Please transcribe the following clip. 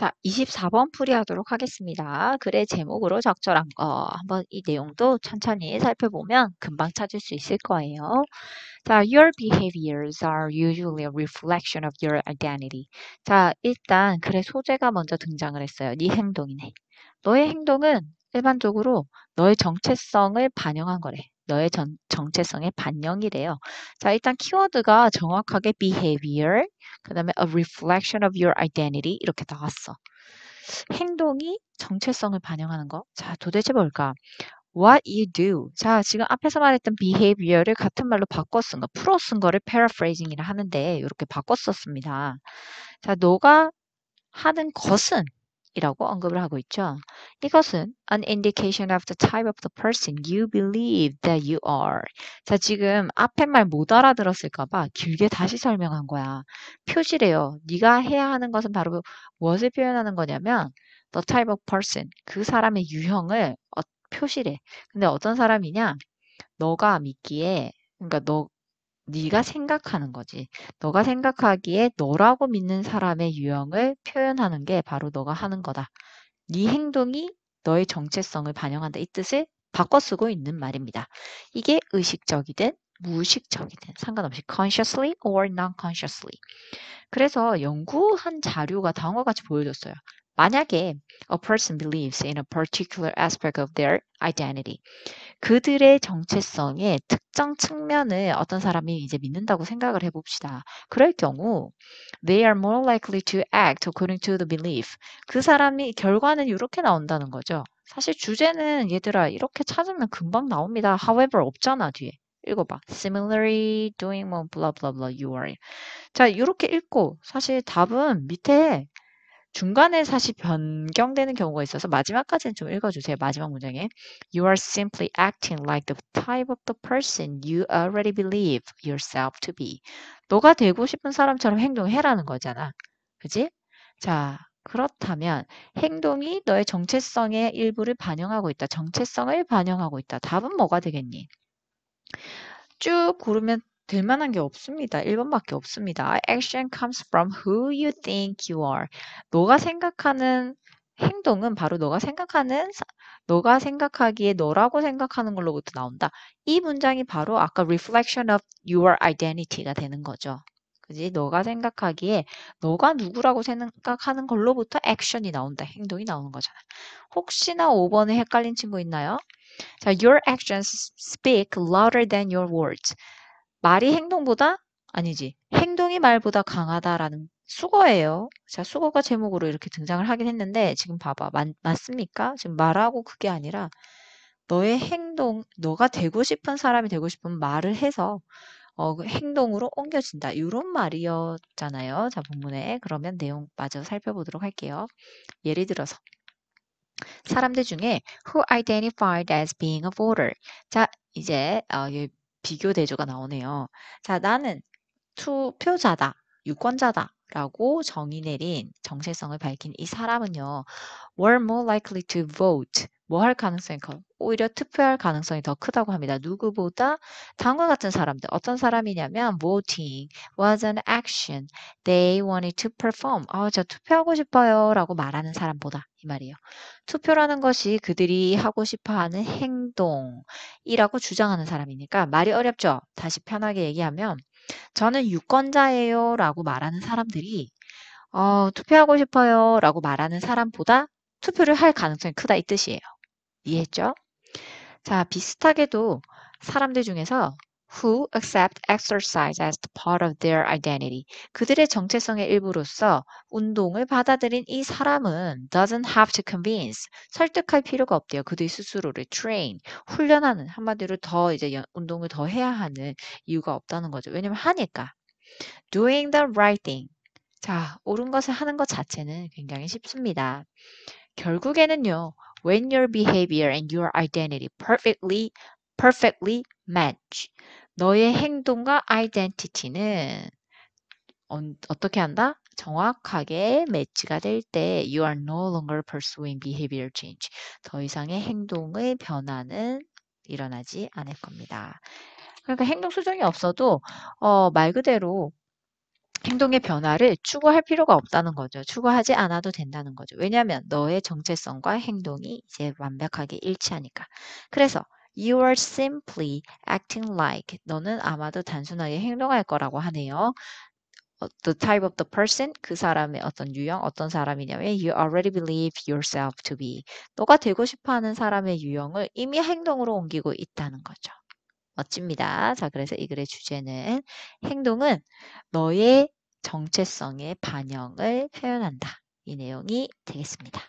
자, 24번 풀이하도록 하겠습니다. 글의 제목으로 적절한 거 한번 이 내용도 천천히 살펴보면 금방 찾을 수 있을 거예요. 자, your behaviors are usually a reflection of your identity. 자, 일단 글의 소재가 먼저 등장을 했어요. 네 행동이네. 너의 행동은 일반적으로 너의 정체성을 반영한 거래. 너의 전, 정체성의 반영이래요. 자, 일단 키워드가 정확하게 behavior, 그 다음에 a reflection of your identity 이렇게 나왔어. 행동이 정체성을 반영하는 거. 자, 도대체 뭘까? What you do. 자, 지금 앞에서 말했던 behavior를 같은 말로 바꿔 쓴 거, 풀어 쓴 거를 paraphrasing이라 하는데 이렇게 바꿔 썼습니다. 자, 너가 하는 것은 이라고 언급을 하고 있죠. 이것은 an indication of the type of the person you believe that you are. 자, 지금 앞에 말 못 알아들었을까 봐 길게 다시 설명한 거야. 표시래요. 네가 해야 하는 것은 바로 무엇을 표현하는 거냐면 the type of person, 그 사람의 유형을 어, 표시래. 근데 어떤 사람이냐? 너가 믿기에, 그러니까 너 네가 생각하는 거지. 너가 생각하기에 너라고 믿는 사람의 유형을 표현하는 게 바로 너가 하는 거다. 네 행동이 너의 정체성을 반영한다. 이 뜻을 바꿔 쓰고 있는 말입니다. 이게 의식적이든 무의식적이든 상관없이 consciously or non-consciously. 그래서 연구한 자료가 다음과 같이 보여줬어요. 만약에 a person believes in a particular aspect of their identity. 그들의 정체성의 특정 측면을 어떤 사람이 이제 믿는다고 생각을 해봅시다. 그럴 경우 they are more likely to act according to the belief. 그 사람이 결과는 이렇게 나온다는 거죠. 사실 주제는 얘들아 이렇게 찾으면 금방 나옵니다. however 없잖아 뒤에. 읽어봐. Similarly doing 뭐 blah blah blah you are. 자 이렇게 읽고 사실 답은 밑에 중간에 사실 변경되는 경우가 있어서 마지막까지는 좀 읽어주세요. 마지막 문장에 You are simply acting like the type of the person you already believe yourself to be. 너가 되고 싶은 사람처럼 행동해라는 거잖아. 그지? 자, 그렇다면 행동이 너의 정체성의 일부를 반영하고 있다. 정체성을 반영하고 있다. 답은 뭐가 되겠니? 쭉 고르면 될 만한 게 없습니다. 1번밖에 없습니다. Action comes from who you think you are. 너가 생각하는 행동은 바로 너가 생각하는 너가 생각하기에 너라고 생각하는 걸로부터 나온다. 이 문장이 바로 아까 reflection of your identity가 되는 거죠. 그지? 너가 생각하기에 너가 누구라고 생각하는 걸로부터 액션이 나온다. 행동이 나오는 거잖아. 혹시나 5번에 헷갈린 친구 있나요? 자, your actions speak louder than your words. 말이 행동보다 아니지 행동이 말보다 강하다라는 수거예요. 자 수거가 제목으로 이렇게 등장을 하긴 했는데 지금 봐봐 맞, 맞습니까? 지금 말하고 그게 아니라 너의 행동 너가 되고 싶은 사람이 되고 싶은 말을 해서 어, 그 행동으로 옮겨진다. 이런 말이었잖아요. 자, 본문에. 그러면 내용 마저 살펴보도록 할게요. 예를 들어서 사람들 중에 who identified as being a voter. 자, 이제 어, 비교 대조가 나오네요. 자, 나는 투표자다, 유권자다. 라고 정의 내린 정체성을 밝힌 이 사람은요, were more likely to vote. 뭐 할 가능성이 커? 오히려 투표할 가능성이 더 크다고 합니다. 누구보다 다음과 같은 사람들. 어떤 사람이냐면 voting was an action they wanted to perform. 아, 저 투표하고 싶어요. 라고 말하는 사람보다 이 말이에요. 투표라는 것이 그들이 하고 싶어하는 행동이라고 주장하는 사람이니까 말이 어렵죠. 다시 편하게 얘기하면 저는 유권자예요 라고 말하는 사람들이 어, 투표하고 싶어요 라고 말하는 사람보다 투표를 할 가능성이 크다 이 뜻이에요. 이해했죠? 자, 비슷하게도 사람들 중에서 who accept exercise as part of their identity. 그들의 정체성의 일부로서 운동을 받아들인 이 사람은 doesn't have to convince. 설득할 필요가 없대요. 그들 스스로를 train, 훈련하는 한마디로 더 이제 운동을 더 해야 하는 이유가 없다는 거죠. 왜냐면 하니까. doing the right thing. 자, 옳은 것을 하는 것 자체는 굉장히 쉽습니다. 결국에는요. when your behavior and your identity perfectly perfectly match. 너의 행동과 identity는 어, 떻게 한다? 정확하게 매치가 될 때 you are no longer pursuing behavior change. 더 이상의 행동의 변화는 일어나지 않을 겁니다. 그러니까 행동 수정이 없어도 어, 말 그대로 행동의 변화를 추구할 필요가 없다는 거죠. 추구하지 않아도 된다는 거죠. 왜냐하면 너의 정체성과 행동이 이제 완벽하게 일치하니까. 그래서 You are simply acting like 너는 아마도 단순하게 행동할 거라고 하네요. 어, the type of the person 그 사람의 어떤 유형 어떤 사람이냐면 you already believe yourself to be 너가 되고 싶어하는 사람의 유형을 이미 행동으로 옮기고 있다는 거죠. 멋집니다. 자, 그래서 이 글의 주제는 행동은 너의 정체성의 반영을 표현한다. 이 내용이 되겠습니다.